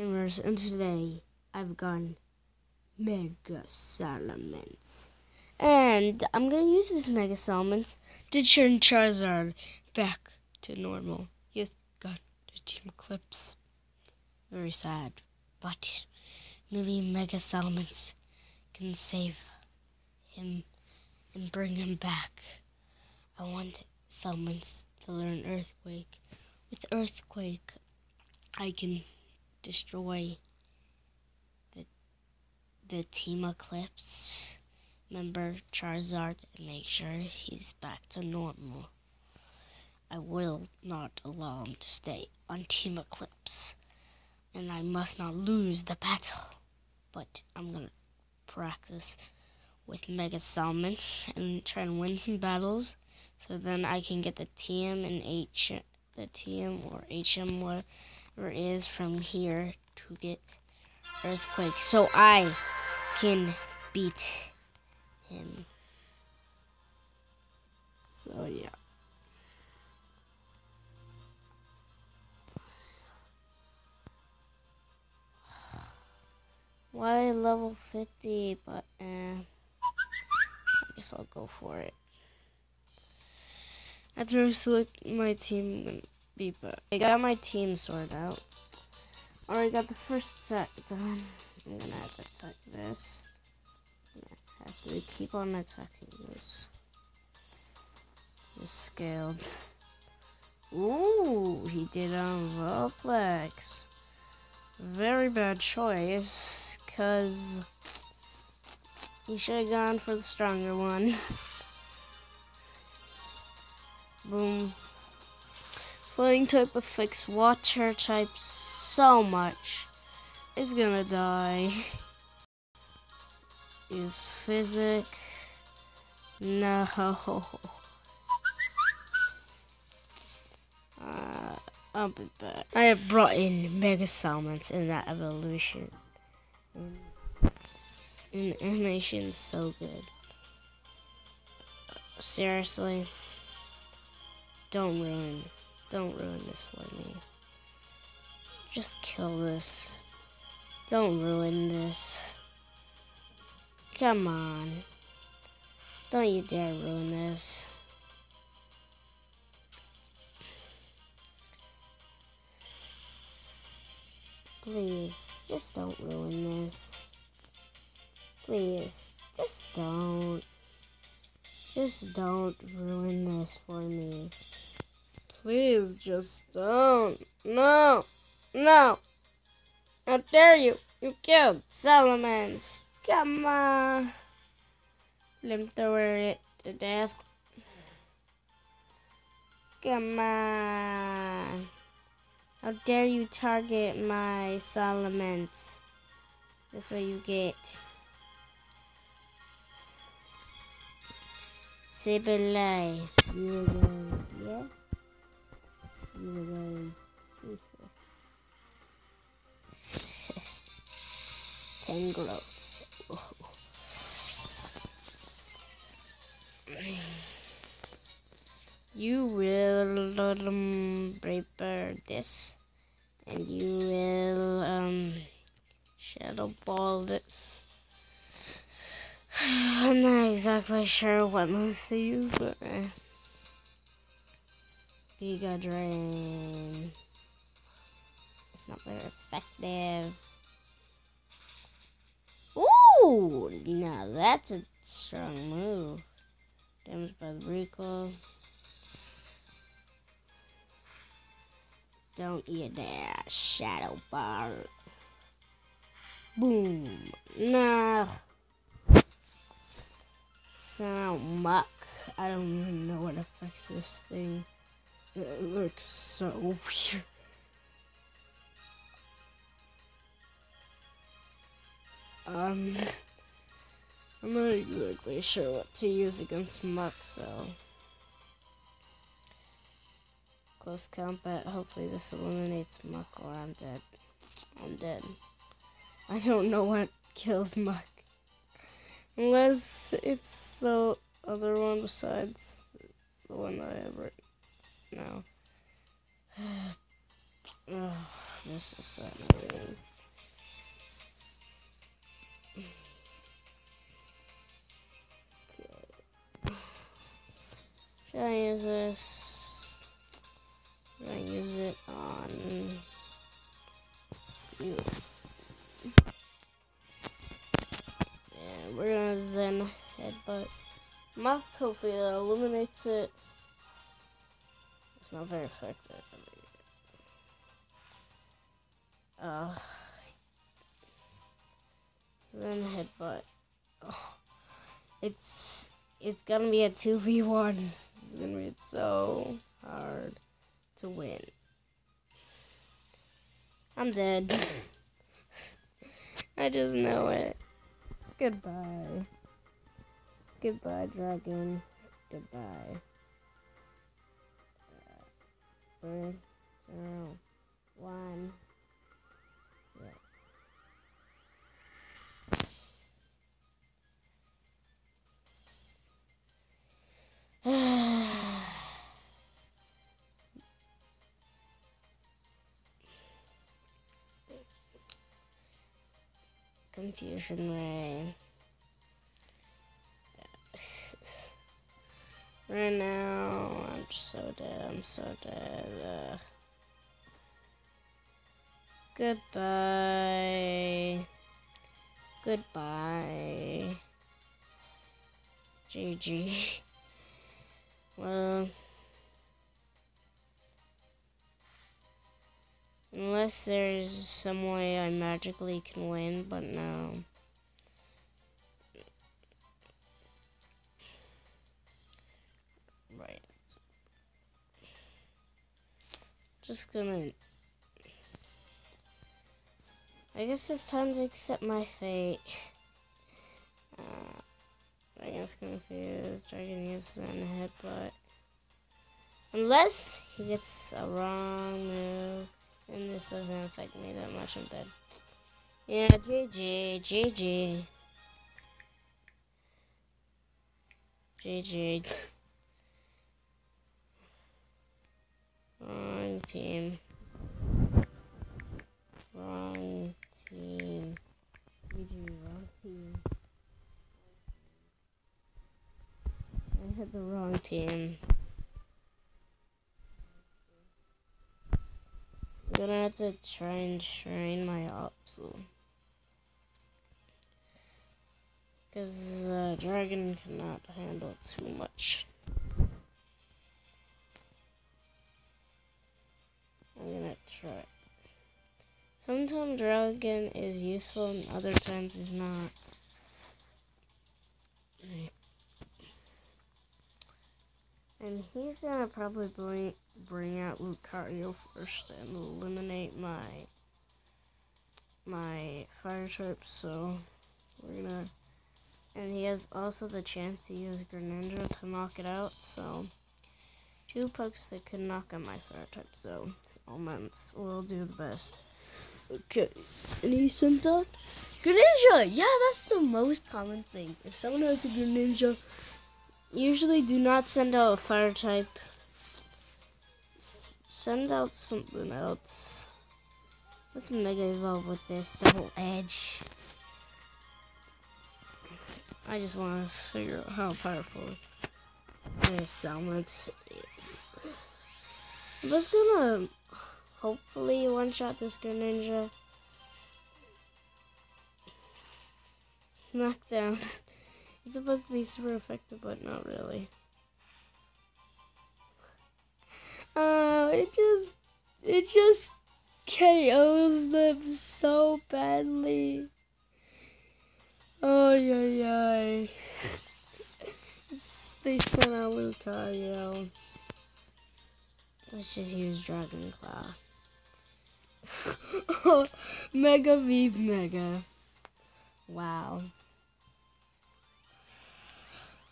gamers, and today I've gone Mega Salamence. And I'm gonna use this Mega Salamence to turn Charizard back to normal. He's got the Team Eclipse. Very sad. But maybe Mega Salamence can save him and bring him back. I want Salamence to learn Earthquake. With Earthquake, I can destroy the the Team Eclipse member Charizard and make sure he's back to normal. I will not allow him to stay on Team Eclipse. And I must not lose the battle. But I'm gonna practice with Mega Salamence and try and win some battles so then I can get the TM and H the TM or HM whatever is from here to get Earthquake so I can beat him. So yeah. Why level 50? But eh, I guess I'll go for it. After I select my team, be but I got my team sorted out. Already got the first attack done. I'm gonna have to attack this. I have to keep on attacking this. This scaled. Ooh, he did on Vulpix. Very bad choice, cause he should have gone for the stronger one. Boom. Flying type affects water type so much. It's gonna die. Use physic. No. Uh, I'll be back. I have brought in Mega Salamence in that evolution. And, and the animation's so good. Seriously. Don't ruin, don't ruin this for me. Just kill this. Don't ruin this. Come on. Don't you dare ruin this. Please, just don't ruin this. Please, just don't. Just don't ruin this for me. Please, just don't. No. No. How dare you? You killed Salamence. Come on. Flamethrower it to death. Come on. How dare you target my Salamence. That's what you get. Sableye. You again. Tangrowth. You will um, prepare this, and you will um, shadow ball this. I'm not exactly sure what moves to use, but uh, Giga Drain. It's not very effective. Ooh, now that's a strong move. Damage by the recoil. Don't you that Shadow Ball. Boom. Nah. Sound Muk. I don't even know what affects this thing. It looks so weird. Um, I'm not exactly sure what to use against Muk, so. Close combat, hopefully this eliminates Muk or I'm dead. I'm dead. I don't know what kills Muk. Unless it's the other one besides the one I have right now. this ascending. Should I use this? Should I use it on you? Yeah, we're gonna Zen headbutt. Mock hopefully eliminates it. It's not very effective. Uh, Zen headbutt. Oh, it's it's gonna be a two v one. It's gonna be so hard to win. I'm dead. I just know it. Goodbye. Goodbye, dragon. Goodbye. Three, two, one. Confusion Ray. Right now, I'm so dead. I'm so dead. Uh, goodbye. Goodbye. GG. Well, unless there's some way I magically can win, but no. Just gonna. I guess it's time to accept my fate. Uh, I guess confused. Dragon uses an headbutt. Unless he gets a wrong move. And this doesn't affect me that much. I'm dead. Yeah, GG. GG. GG. Wrong team. Wrong team. GG, wrong team. I hit the wrong team. I'm gonna have to try and train my ops. Because uh, Dragon cannot handle too much. Sometimes Dragon is useful and other times is not. And he's gonna probably bring, bring out Lucario first and eliminate my my fire type, so we're gonna and he has also the chance to use Greninja to knock it out, so two pokes that could knock out my fire type, so moments will do the best. Out Greninja! Yeah, that's the most common thing. If someone has a Greninja usually do not send out a fire type. S send out something else. Let's mega evolve with this double edge. I just want to figure out how powerful this sounds. I'm just gonna hopefully one shot this Greninja. Knockdown. It's supposed to be super effective, but not really. Oh, it just, it just KOs them so badly. Oh, yeah, yeah. they sent out Lucario. Let's just use Dragon Claw. Mega V Mega. Wow.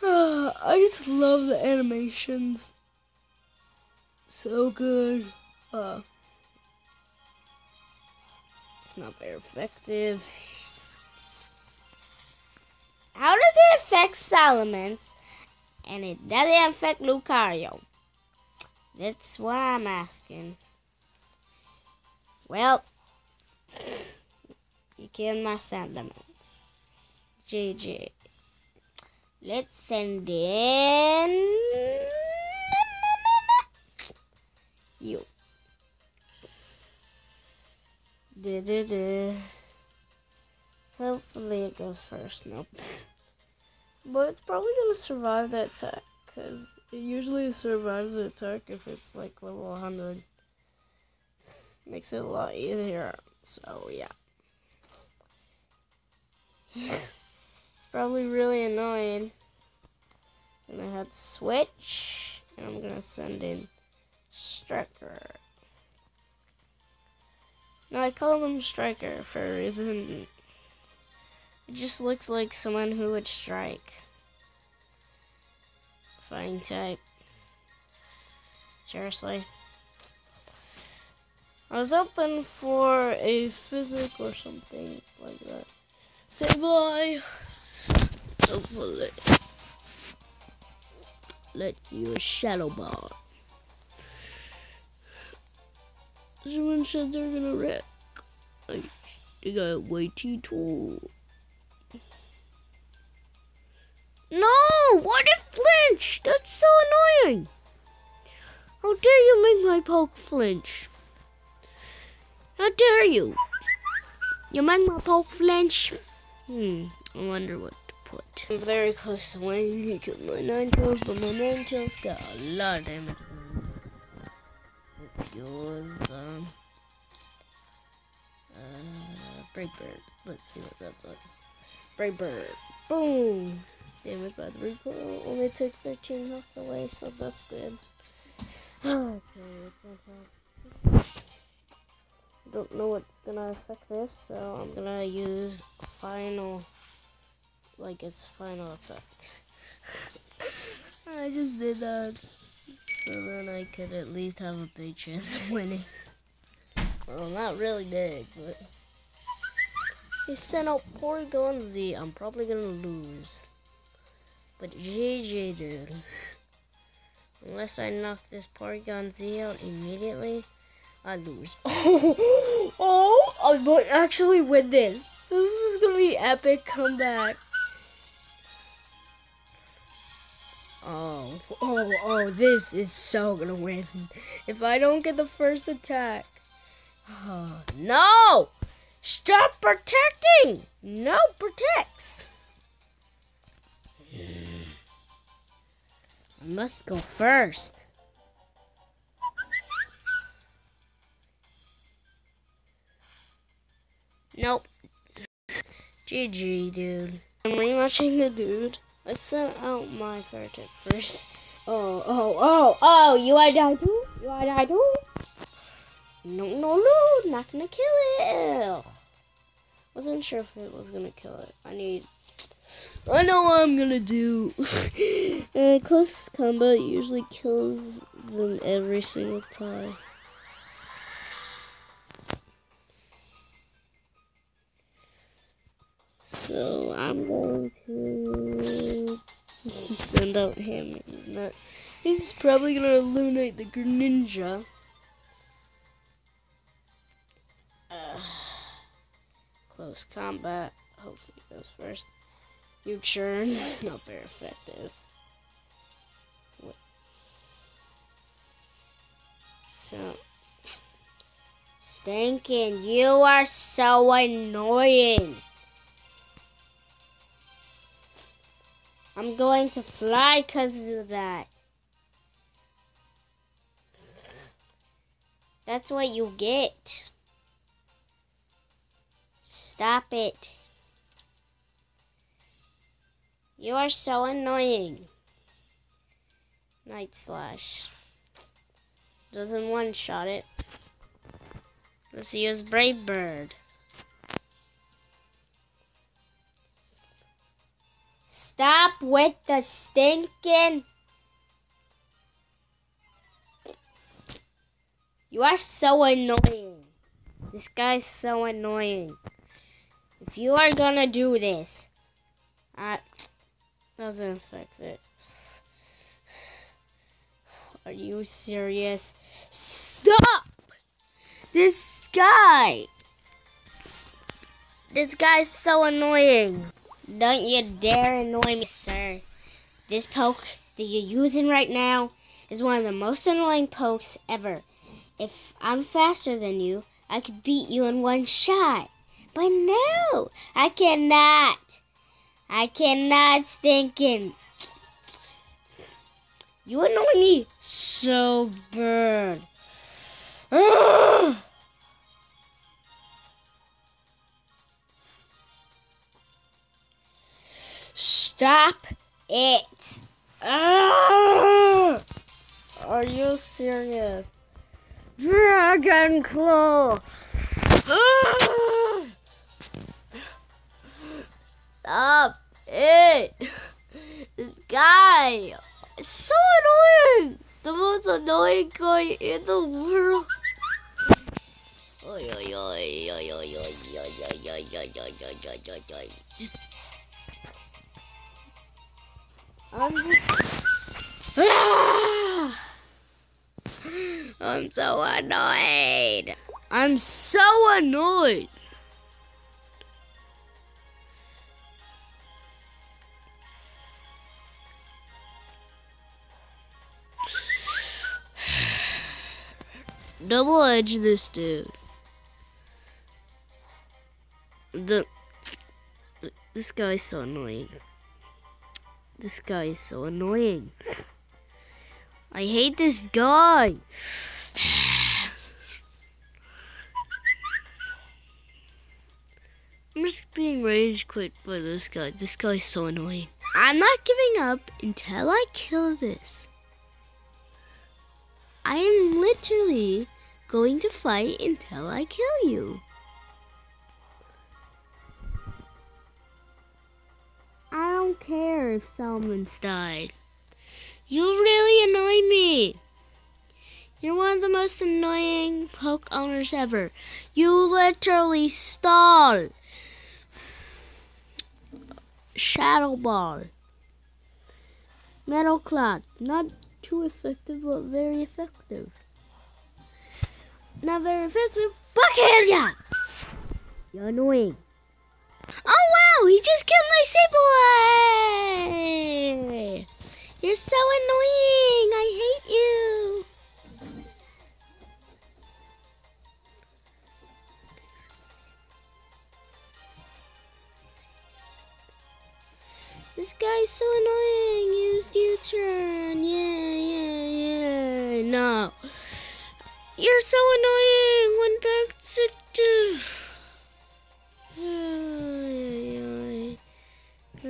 I just love the animations. So good. Uh, it's not very effective. How does it affect Salamence and it doesn't affect Lucario? That's what I'm asking. Well, you killed my Salamence. GG. Let's send in you. Da -da -da. Hopefully it goes first. Nope. But it's probably gonna survive that attack because it usually survives the attack if it's like level 100. Makes it a lot easier. So yeah. it's probably really annoying. And I had to switch. And I'm gonna send in Striker. Now I call him Striker for a reason. It just looks like someone who would strike. Fighting type. Seriously. I was hoping for a physic or something like that. Say bye. Hopefully. Let's use Shadow Ball. Someone said they're gonna wreck. Like, they got way too tall. No! What did flinch? That's so annoying. How dare you make my poke flinch? How dare you? You make my poke flinch? Hmm, I wonder what to put. I'm very close to winning. Killed my Ninetales, but my Ninetales got a lot of damage. Yours, um, uh, Brave Bird. Let's see what that does. Brave Bird. Boom! Damage by the recoil only took 13 health away, so that's good. okay, don't know what's gonna affect this, so um, I'm gonna use final, like its final attack. I just did that, so then I could at least have a big chance of winning. Well, not really big, but he sent out Porygon Z. I'm probably gonna lose, but GG, dude. Unless I knock this Porygon Z out immediately. I lose. Oh, oh, I might actually win this. This is gonna be epic comeback. Oh, oh, oh, this is so gonna win. If I don't get the first attack. Oh, no! Stop protecting! No protects! Hmm. I must go first. GG, dude. I'm rewatching the dude. I sent out my fire tip first. Oh, oh, oh, oh, you wanna die too? You wanna die too? No, no, no, not gonna kill it. Wasn't sure if it was gonna kill it. I need, I know what I'm gonna do. uh, close combat usually kills them every single time. So I'm going to send out him. He's probably gonna illuminate the Greninja. Uh, close combat. Hopefully goes first. U-turn. Not very effective. What? So. Stinking, you are so annoying. I'm going to fly because of that. That's what you get. Stop it. You are so annoying. Night Slash. Doesn't one-shot it. Let's use Brave Bird. Stop with the stinking. You are so annoying. This guy's so annoying. If you are gonna do this, I doesn't affect it. Are you serious? Stop! This guy. This guy's so annoying. Don't you dare annoy me, sir. This poke that you're using right now is one of the most annoying pokes ever. If I'm faster than you, I could beat you in one shot. But no, I cannot. I cannot, stinking. You annoy me so bad. Ah! Stop it. Are you serious? Dragon Claw. Stop it. This guy is so annoying. The most annoying guy in the world. Just I'm just... I'm so annoyed. I'm so annoyed. Double edge this dude. The this guy's so annoying. This guy is so annoying. I hate this guy. I'm just being rage quit by this guy. This guy's so annoying. I'm not giving up until I kill this. I am literally going to fight until I kill you. Don't care if Salmon's died. You really annoy me. You're one of the most annoying poke owners ever. You literally stall. Shadow Ball. Metal Claw. Not too effective, but very effective. Not very effective. Fuck ya! You're annoying. Oh he just killed my Sableye! You're so annoying! I hate you! This guy's so annoying! Used U-turn! Yeah, yeah, yeah! No! You're so annoying! Went back to...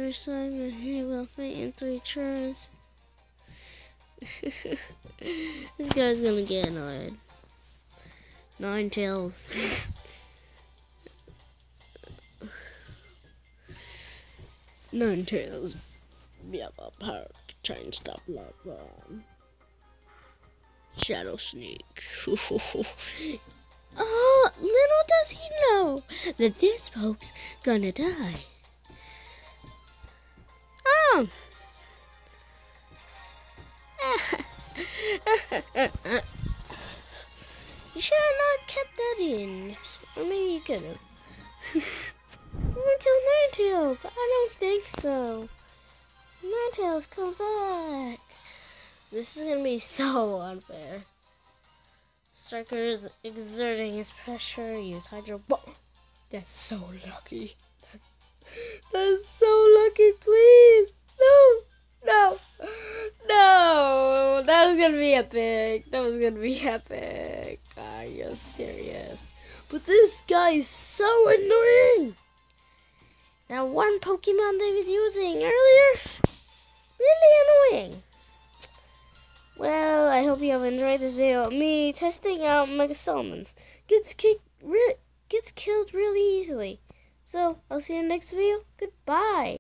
First time that he will fight in three turns. this guy's gonna get annoyed. Ninetales. Nine tails. Yeah, power try and stop lava. Shadow Sneak. oh, little does he know that this poke's gonna die. Oh. you should have not kept that in. Or maybe you could have. I'm kill Ninetales. I don't think so. Ninetales, come back. This is gonna be so unfair. Striker is exerting his pressure. Use Hydro Ball. That's so lucky. That's, that's so lucky, please. No, no, no. That was gonna be epic. That was gonna be epic. Are you serious? But this guy is so annoying. Now, one Pokemon they was using earlier, really annoying. Well, I hope you have enjoyed this video of me testing out Mega Salamence. Gets kicked, gets killed really easily. So, I'll see you in the next video. Goodbye.